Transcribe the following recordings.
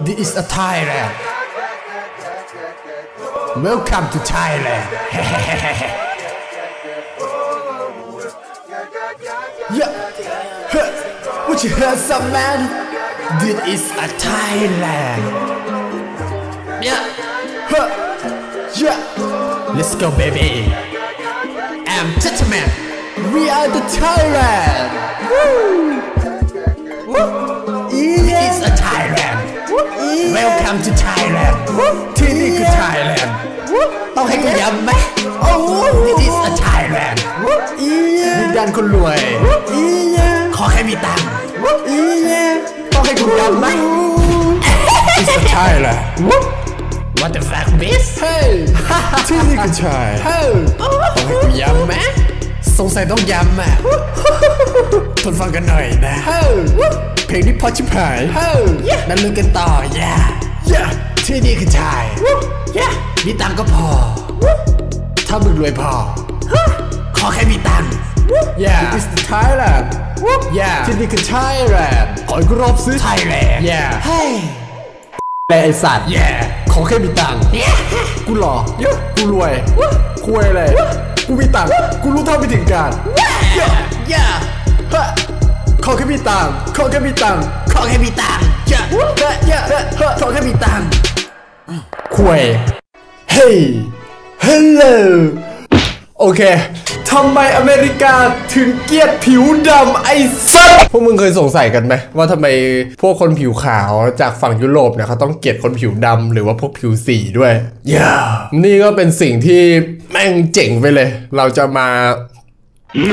This is a Thailand. Welcome to Thailand. Yeah. Huh. Would you hear some man? This is a Thailand. Yeah. Huh. Yeah. Let's go baby. And gentlemen We are the Thailand. Woo Woo This is a Thailand Welcome to Thailand ที่นี่คือ Thailand ต้องให้กูย้ำไหม This is a Thailand ดินแดนคนรวย ขอแค่มีตังค์ต้องให้กูย้ำไหม This is a Thailand What the fuck bitch ที่นี่คือ Thailand ต้องให้กูย้ำไหมสงสัยต้องย้ำอะ ทนฟังกันหน่อยนะเพลงนี้พอชิบหายนั่นลุยกันต่อ yeah yeah ที่นี่คือไทย yeah มีตังค์ก็พอ ถ้ามึงรวยพอ ขอแค่มีตังค์ yeah this is the Thailand yeah ที่นี่คือ Thailand ขออีกรอบสิ Thailand yeah เฮ้ยไอสัตว์ yeah ขอแค่มีตังค์กูหล่อกูรวยคุยอะไรกูมีตังค์กูรู้เท่าไม่ถึงการ yeah yeah ฮะขอแค่มีตังค์ขอแค่มีตังค์ขอแค่มีตังค์ yeah yeah yeah ขอแค่มีตังค์คุย Hey Hello โอเคทำไมอเมริกาถึงเกลียดผิวดำไอ้สัสพวกมึงเคยสงสัยกันไหมว่าทำไมพวกคนผิวขาวจากฝั่งยุโรปเนี่ยเขาต้องเกลียดคนผิวดำหรือว่าพวกผิวสีด้วยย่านี่ก็เป็นสิ่งที่แม่งเจ๋งไปเลย เราจะมา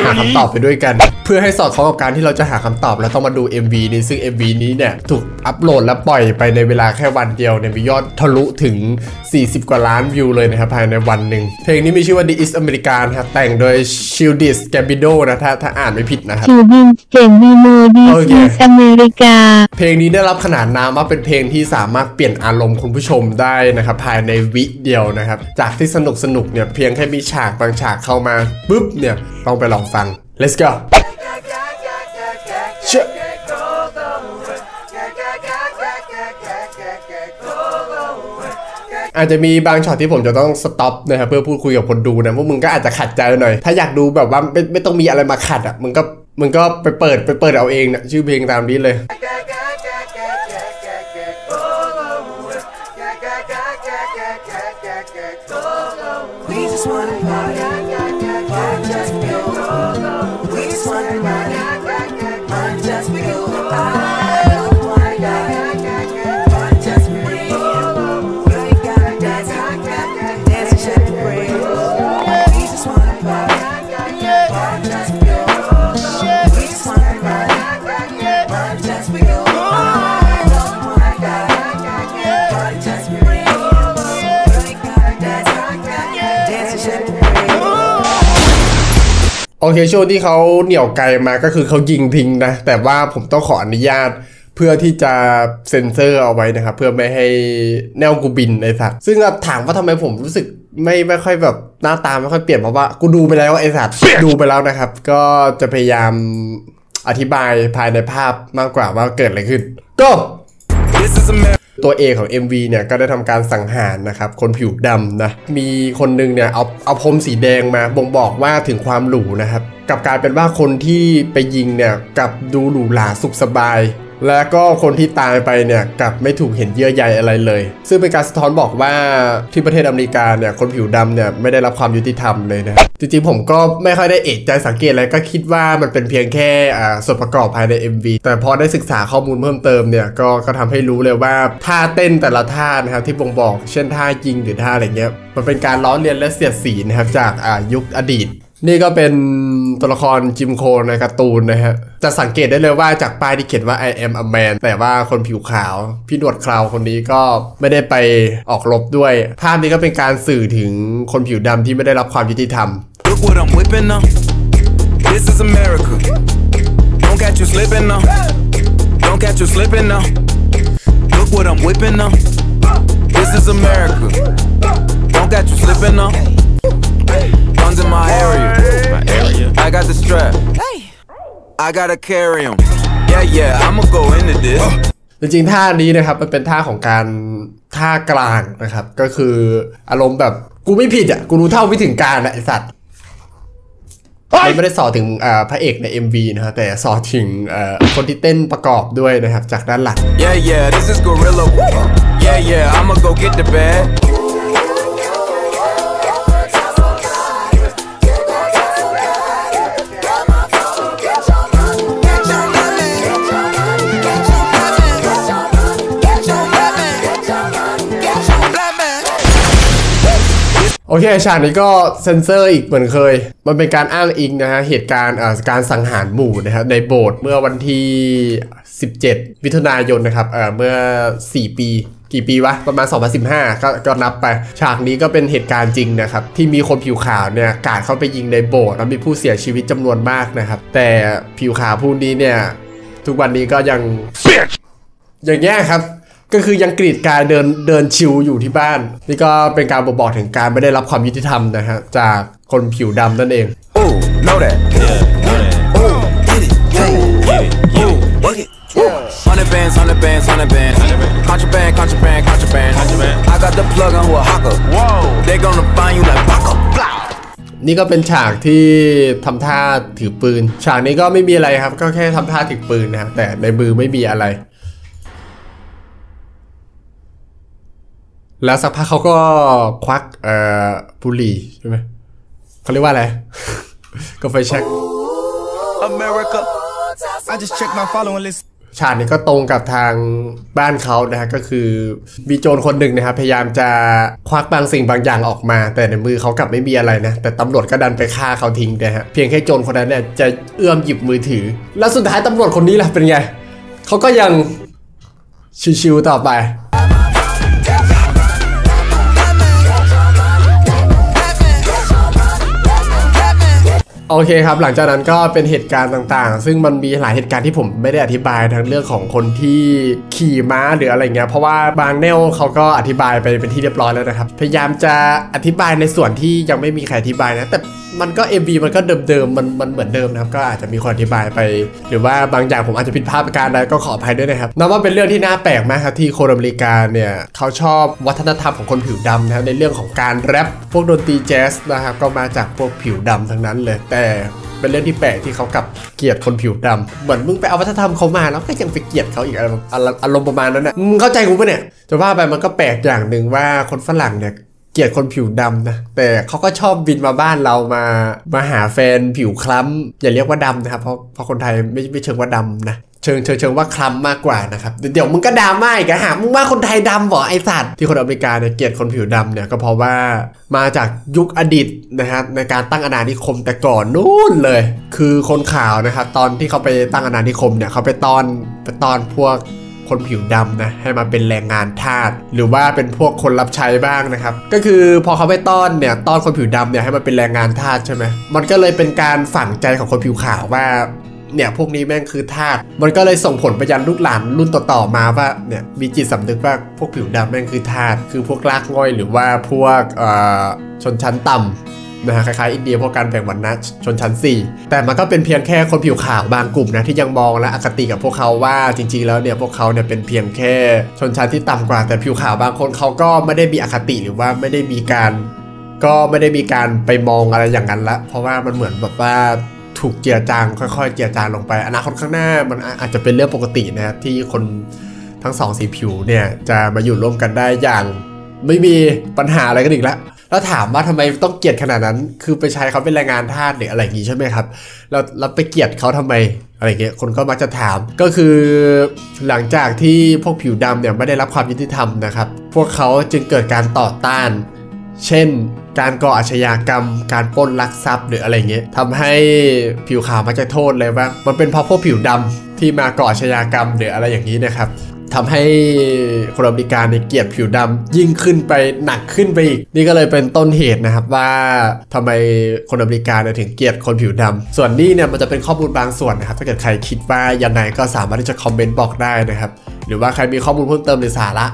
หาคำตอบไปด้วยกัน เพื่อให้สอดคล้องกับการที่เราจะหาคำตอบแล้วต้องมาดู MV นี้ซึ่ง MV นี้เนี่ยถูกอัปโหลดและปล่อยไปในเวลาแค่วันเดียวเนี่ยมียอดทะลุถึง 40 กว่าล้านวิวเลยนะครับภายในวันหนึ่ง เพลงนี้มีชื่อว่า The Is America นะครับแต่งโดย Shieldis Gambino นะถ้าถ้าอ่านไม่ผิดนะครับชูดินเจนวีโมThis Is America เพลงนี้ได้รับขนานนามว่าเป็นเพลงที่สามารถเปลี่ยนอารมณ์คุณผู้ชมได้นะครับภายในวิเดียวนะครับจากที่สนุกสนุกๆเนี่ยเพียงแค่มีฉากบางฉากเข้ามาปุ๊บเนี่ยต้องไปลองฟัง let's go เชื่ออาจจะมีบางช็อตที่ผมจะต้อง stop นะครับเพื่อพูดคุยกับคนดูนะพวกมึงก็อาจจะขัดใจหน่อย ถ้าอยากดูแบบว่าไม่ไม่ต้องมีอะไรมาขัดอะมึงก็มึงก็ไปเปิดไปเปิดเอาเองนะชื่อเพลงตามนี้เลย We just wanna party, party just for you. We just wanna โอเคช่วงที่เขาเหนี่ยวไกลมาก็คือเขายิงทิ้งนะ แต่ว่าผมต้องขออนุญาตเพื่อที่จะเซ็นเซอร์เอาไว้นะครับ เพื่อไม่ให้แนวกูบินไอ้สัตว์ซึ่งถามว่าทำไมผมรู้สึกไม่ไม่ค่อยแบบหน้าตาไม่ค่อยเปลี่ยนเพราะว่ากูดูไปแล้วไอ้สัตว์ดูไปแล้วนะครับ ก็จะพยายามอธิบายภายในภาพมากกว่าว่าเกิดอะไรขึ้นก็ This. ตัวเอกของ MV เนี่ยก็ได้ทำการสังหารนะครับคนผิวดำนะมีคนหนึงเนี่ยเอาเอาพรมสีแดงมาบ่งบอกว่าถึงความหรูนะครับกับกลายเป็นว่าคนที่ไปยิงเนี่ยกับดูหรูหราสุขสบาย และก็คนที่ตายไปเนี่ยกลับไม่ถูกเห็นเยื่อใยอะไรเลย ซึ่งเป็นการสะท้อนบอกว่าที่ประเทศอเมริกาเนี่ยคนผิวดำเนี่ยไม่ได้รับความยุติธรรมเลยนะจริงๆผมก็ไม่ค่อยได้เอกใจสังเกตอะไรก็คิดว่ามันเป็นเพียงแค่ส่วนประกอบภายใน MV แต่พอได้ศึกษาข้อมูลเพิ่มเติมเนี่ยก็ก็ทำให้รู้เลยว่าท่าเต้นแต่ละท่านะครับที่บ่งบอก เช่นท่ายิงหรือท่าอะไรเงี้ยมันเป็นการล้อเลียนและเสียดสีนะครับจากยุคอดีต นี่ก็เป็นตัวละครจิมโคในการ์ตูนนะฮะ จะสังเกตได้เลยว่าจากป้ายที่เขียนว่า I am a man แต่ว่าคนผิวขาว พี่หนวดคราวคนนี้ก็ไม่ได้ไปออกรบด้วย ภาพนี้ก็เป็นการสื่อถึงคนผิวดำที่ไม่ได้รับความยุติธรรม Look what I'm whipping now. This is America. Don't catch you slipping now. Don't catch you slipping now. Look what I'm whipping now. This is America. Don't catch you slipping now. Guns in my area. I got the strap. I gotta carry 'em. Yeah, yeah, I'ma go into this. จริงๆท่านี้นะครับมันเป็นท่าของการท่ากลางนะครับ ก็คืออารมณ์แบบกูไม่ผิดอะกูรู้เท่าไม่ถึงการอะไอสัตว์มันไม่ได้สอนถึงอ่าพระเอกใน MV นะครับแต่สอนถึงอ่าคนที่เต้นประกอบด้วยนะครับจากด้านหลัง Yeah, yeah, this is Gorilla. Yeah, yeah, I'ma go get the bag. อเคฉากนี้ก็เซนเซอร์อีกเหมือนเคย มันเป็นการอ้างอิงนะฮะเหตุการณ์อ่าการสังหารหมู่นะครับในโบสถ์เมื่อวันที่ 17 มิถุนายนนะครับเอ่อเมื่อ 4 ปีกี่ปีวะ ประมาณ 2015 ก็ก็นับไปฉากนี้ก็เป็นเหตุการณ์จริงนะครับ ที่มีคนผิวขาวเนี่ยกาดเข้าไปยิงในโบสถ์แล้วมีผู้เสียชีวิตจำนวนมากนะครับ แต่ผิวขาวผู้นี้เนี่ย ทุกวันนี้ก็ยังอย่างเงี้ยครับ ก็คือยังกรีดกรายเดินเดินชิวอยู่ที่บ้าน นี่ก็เป็นการบอกบอกถึงการไม่ได้รับความยุติธรรมนะฮะจากคนผิวดำนั่นเอง Ooh, know that. Yeah, know that. Ooh, get it, get it, get it, get it, get it. Hundred bands, hundred bands, hundred bands. Contraband, contraband, contraband. I got the plug on who a hawker. Whoa, they gonna find you like baka. Blah. นี่ก็เป็นฉากที่ทำท่าถือปืน ฉากนี้ก็ไม่มีอะไรครับ ก็แค่ทำท่าถือปืนนะครับแต่ในมือไม่มีอะไร แล้วสักพักเขาก็ควักเอ่อบุหรี่ใช่ไหมเขาเรียกว่าอะไร ก็ไฟแช็ก America. I just checked my following list. ฉากนี้ก็ตรงกับทางบ้านเขานะฮะก็คือมีโจรคนหนึ่งนะครับพยายามจะควักบางสิ่งบางอย่างออกมา แต่ในมือเขากลับไม่มีอะไรนะ แต่ตำรวจก็ดันไปฆ่าเขาทิ้งนะฮะเพียงแค่โจรคนนั้นเนี่ยจะเอื้อมหยิบมือถือ แล้วสุดท้ายตำรวจคนนี้ล่ะเป็นไงเขาก็ยังชิวๆต่อไป โอเคครับ หลังจากนั้นก็เป็นเหตุการณ์ต่างๆ ซึ่งมันมีหลายเหตุการณ์ที่ผมไม่ได้อธิบายทั้งเรื่องของคนที่ขี่ม้าหรืออะไรเงี้ยเพราะว่าบางแนวเขาก็อธิบายไปเป็นที่เรียบร้อยแล้วนะครับ พยายามจะอธิบายในส่วนที่ยังไม่มีใครอธิบายนะแต่ มันก็ MV มันก็เดิมๆมันมันเหมือนเดิมนะครับ ก็อาจจะมีคนอธิบายไป หรือว่าบางอย่างผมอาจจะผิดพลาดประการใดก็ขออภัยด้วยนะครับนับว่าเป็นเรื่องที่น่าแปลกมากครับที่คนอเมริกาเนี่ยเขาชอบวัฒนธรรมของคนผิวดำนะครับในเรื่องของการแรปพวกดนตรีแจ๊สนะครับก็มาจากพวกผิวดำทั้งนั้นเลย แต่เป็นเรื่องที่แปลกที่เขากับเกลียดคนผิวดำเหมือนมึงไปเอาวัฒนธรรมเขามาแล้วก็ยังไปเกลียดเขาอีกอารมณ์ประมาณนั้นนะมึงเข้าใจกูปะเนี่ยจะว่าไปมันก็แปลกอย่างหนึ่งว่าคนฝรั่งเนี่ย เกลียดคนผิวดำนะ แต่เขาก็ชอบบินมาบ้านเรามามาหาแฟนผิวคล้ำอย่าเรียกว่าดำนะครับ เพราะเพราะคนไทยไม่ไม่เชิงว่าดำนะเชิงเชิงเชิงว่าคล้ำมากกว่านะครับ เดี๋ยวมึงก็ดราม่าอีกอะหามึงว่าคนไทยดำหรอไอสัตว์ที่คนอเมริกาเนี่ยเกลียดคนผิวดำเนี่ยก็เพราะว่ามาจากยุคอดีตนะครับในการตั้งอาณานิคมแต่ก่อนนู่นเลย คือคนขาวนะครับตอนที่เขาไปตั้งอาณานิคมเนี่ยเขาไปตอนไปตอนพวก คนผิวดำนะให้มาเป็นแรงงานทาสหรือว่าเป็นพวกคนรับใช้บ้างนะครับ ก็คือพอเขาไปต้อนเนี่ยต้อนคนผิวดำเนี่ยให้มาเป็นแรงงานทาสใช่ไหมมันก็เลยเป็นการฝังใจของคนผิวขาวว่าเนี่ยพวกนี้แม่งคือทาสมันก็เลยส่งผลไปยันลูกหลานรุ่นต่อๆมาว่าเนี่ยมีจิตสำนึกว่าพวกผิวดำแม่งคือทาสคือพวกลากง่อยหรือว่าพวกเอ่อชนชั้นต่ำ นะฮะคล้ายๆอินเดียพวกการแบ่งวรรณะชนชั้น 4 แต่มันก็เป็นเพียงแค่คนผิวขาวบางกลุ่มนะที่ยังมองและอคติกับพวกเขาว่าจริง ๆ แล้วเนี่ยพวกเขาเนี่ยเป็นเพียงแค่ชนชั้นที่ต่ำกว่า แต่ผิวขาวบางคนเขาก็ไม่ได้มีอคติหรือว่าไม่ได้มีการ ก็ไม่ได้มีการไปมองอะไรอย่างนั้นละ เพราะว่ามันเหมือนแบบว่าถูกเจือจางค่อยๆ เจือจางลงไป อนาคตข้างหน้ามันอาอาจจะเป็นเรื่องปกตินะครับที่คนทั้งสองสีผิวเนี่ยจะมาอยู่ร่วมกันได้อย่างไม่มีปัญหาอะไรกันอีกแล้ว แล้วถามว่าทำไมต้องเกลียดขนาดนั้น คือไปใช้เขาเป็นแรงงานทาสหรืออะไรอย่างงี้ใช่ไหมครับแล้วแล้วไปเกลียดเขาทำไมอะไรเงี้ยคนก็มักจะถามก็คือหลังจากที่พวกผิวดำเนี่ยไม่ได้รับความยุติธรรมนะครับ พวกเขาจึงเกิดการต่อต้าน เช่น การก่ออาชญากรรม การปล้นลักทรัพย์หรืออะไรเงี้ยทำให้ผิวขาวมักจะโทษเลยว่า มันเป็นเพราะพวกผิวดำที่มาก่ออาชญากรรมหรืออะไรอย่างนี้นะครับ ทำให้คนอเมริกันเนี่ยเกลียดผิวดำยิ่งขึ้นไปหนักขึ้นไปอีก นี่ก็เลยเป็นต้นเหตุนะครับว่าทำไมคนอเมริกันถึงเกลียดคนผิวดำส่วนนี้เนี่ยมันจะเป็นข้อมูลบางส่วนนะครับถ้าเกิดใครคิดว่ายังไงก็สามารถที่จะคอมเมนต์บอกได้นะครับหรือว่าใครมีข้อมูลเพิ่มเติมหรือสาระ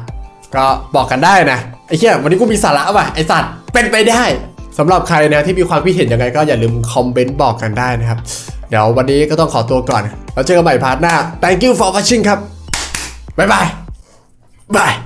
ก็บอกกันได้นะไอ้เหี้ยวันนี้กูมีสาระว่ะไอ้สัตว์เป็นไปได้สำหรับใครนะที่มีความคิดเห็นยังไงก็อย่าลืมคอมเมนต์บอกกันได้นะครับ เดี๋ยววันนี้ก็ต้องขอตัวก่อน แล้วเจอกันใหม่ part หน้า thank you for watching ครับ bye bye. Bye.